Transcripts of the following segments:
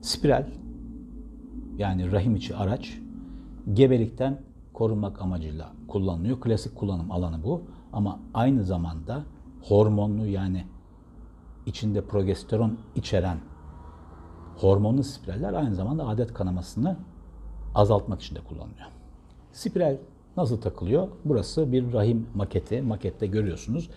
Spiral yani rahim içi araç gebelikten korunmak amacıyla kullanılıyor. Klasik kullanım alanı bu. Ama aynı zamanda hormonlu yani içinde progesteron içeren hormonlu spiraller aynı zamanda adet kanamasını azaltmak için de kullanılıyor. Spiral nasıl takılıyor? Burası bir rahim maketi. Makette görüyorsunuz.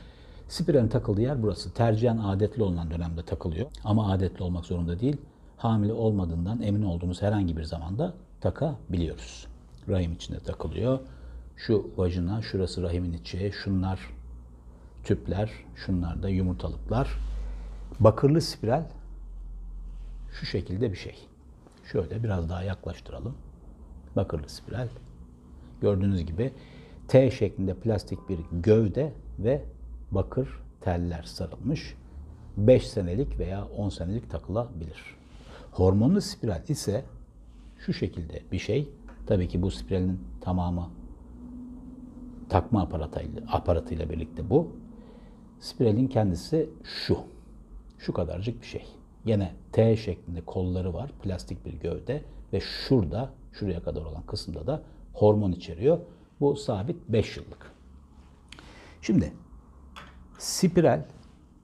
Spiralin takıldığı yer burası. Tercihen adetli olan dönemde takılıyor. Ama adetli olmak zorunda değil. Hamile olmadığından emin olduğumuz herhangi bir zamanda takabiliyoruz. Rahim içinde takılıyor. Şu vajina, şurası rahimin içi, şunlar tüpler, şunlar da yumurtalıklar. Bakırlı spiral şu şekilde bir şey. Şöyle biraz daha yaklaştıralım. Bakırlı spiral. Gördüğünüz gibi T şeklinde plastik bir gövde ve bakır teller sarılmış. 5 senelik veya 10 senelik takılabilir. Hormonlu spiral ise şu şekilde bir şey. Tabii ki bu spiralin tamamı takma aparatıyla, aparatıyla birlikte bu. Spiralin kendisi şu. Şu kadarcık bir şey. Yine T şeklinde kolları var. Plastik bir gövde ve şurada, şuraya kadar olan kısımda da hormon içeriyor. Bu sabit 5 yıllık. Şimdi spiral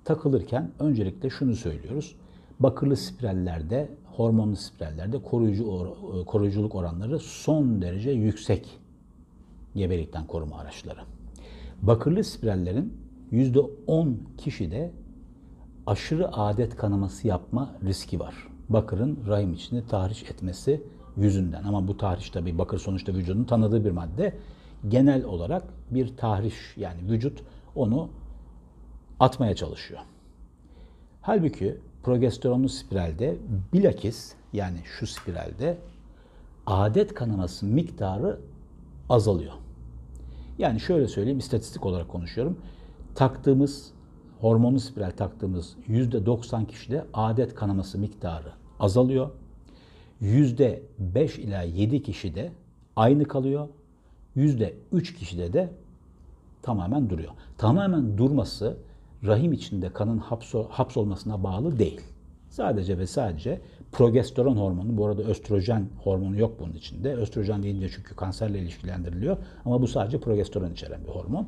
takılırken öncelikle şunu söylüyoruz. Bakırlı spirallerde, hormonlu spirallerde koruyucu or- koruyuculuk oranları son derece yüksek gebelikten koruma araçları. Bakırlı spirallerin %10 kişide aşırı adet kanaması yapma riski var. Bakırın rahim içini tahriş etmesi yüzünden. Ama bu tahriş tabii bakır sonuçta vücudun tanıdığı bir madde. Genel olarak bir tahriş yani vücut onu atmaya çalışıyor. Halbuki progesteronlu spiralde bilakis yani şu spiralde adet kanaması miktarı azalıyor. Yani şöyle söyleyeyim istatistik olarak konuşuyorum. Taktığımız hormonlu spiral taktığımız %90 kişide adet kanaması miktarı azalıyor. %5 ila 7 kişide aynı kalıyor. %3 kişide de tamamen duruyor. Tamamen durması rahim içinde kanın hapso, hapsolmasına bağlı değil. Sadece ve sadece progesteron hormonu, bu arada östrojen hormonu yok bunun içinde. Östrojen deyince çünkü kanserle ilişkilendiriliyor ama bu sadece progesteron içeren bir hormon.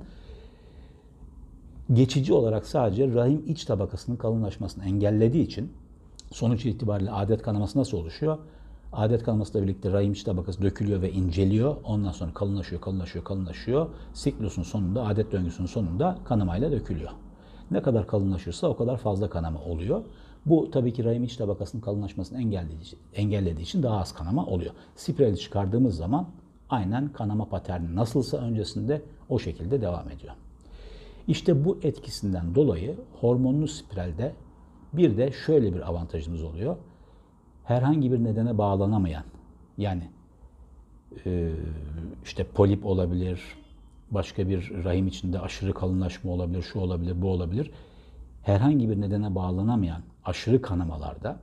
Geçici olarak sadece rahim iç tabakasının kalınlaşmasını engellediği için sonuç itibariyle adet kanaması nasıl oluşuyor? Adet kanamasıyla birlikte rahim iç tabakası dökülüyor ve inceliyor. Ondan sonra kalınlaşıyor, kalınlaşıyor, kalınlaşıyor. Siklusun sonunda, adet döngüsünün sonunda kanamayla dökülüyor. Ne kadar kalınlaşırsa o kadar fazla kanama oluyor. Bu tabii ki rahim iç tabakasının kalınlaşmasını engellediği engellediği için daha az kanama oluyor. Spirali çıkardığımız zaman aynen kanama paterni nasılsa öncesinde o şekilde devam ediyor. İşte bu etkisinden dolayı hormonlu spiralde bir de şöyle bir avantajımız oluyor. Herhangi bir nedene bağlanamayan yani işte polip olabilir, başka bir rahim içinde aşırı kalınlaşma olabilir, şu olabilir, bu olabilir. Herhangi bir nedene bağlanamayan aşırı kanamalarda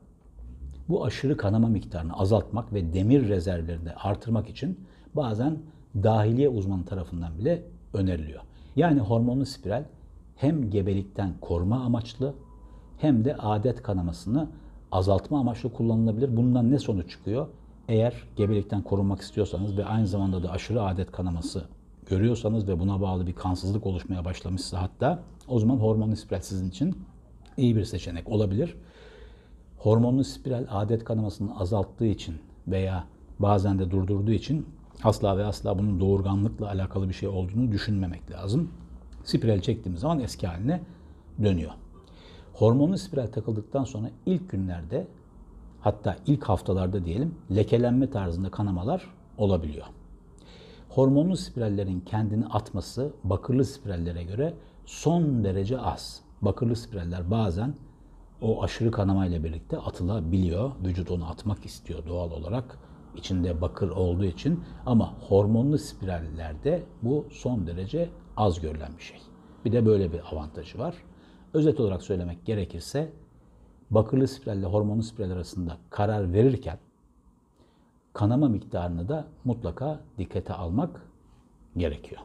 bu aşırı kanama miktarını azaltmak ve demir rezervlerini artırmak için bazen dahiliye uzmanı tarafından bile öneriliyor. Yani hormonlu spiral hem gebelikten koruma amaçlı hem de adet kanamasını azaltma amaçlı kullanılabilir. Bundan ne sonuç çıkıyor? Eğer gebelikten korunmak istiyorsanız ve aynı zamanda da aşırı adet kanaması görüyorsanız ve buna bağlı bir kansızlık oluşmaya başlamışsa hatta o zaman hormonlu spiral sizin için iyi bir seçenek olabilir. Hormonlu spiral adet kanamasını azalttığı için veya bazen de durdurduğu için asla ve asla bunun doğurganlıkla alakalı bir şey olduğunu düşünmemek lazım. Spiral çektiğimiz zaman eski haline dönüyor. Hormonlu spiral takıldıktan sonra ilk günlerde hatta ilk haftalarda diyelim lekelenme tarzında kanamalar olabiliyor. Hormonlu spirallerin kendini atması bakırlı spirallere göre son derece az. Bakırlı spiraller bazen o aşırı kanamayla birlikte atılabiliyor. Vücut onu atmak istiyor doğal olarak içinde bakır olduğu için ama hormonlu spirallerde bu son derece az görülen bir şey. Bir de böyle bir avantajı var. Özet olarak söylemek gerekirse bakırlı spiral ile hormonlu spiral arasında karar verirken kanama miktarını da mutlaka dikkate almak gerekiyor.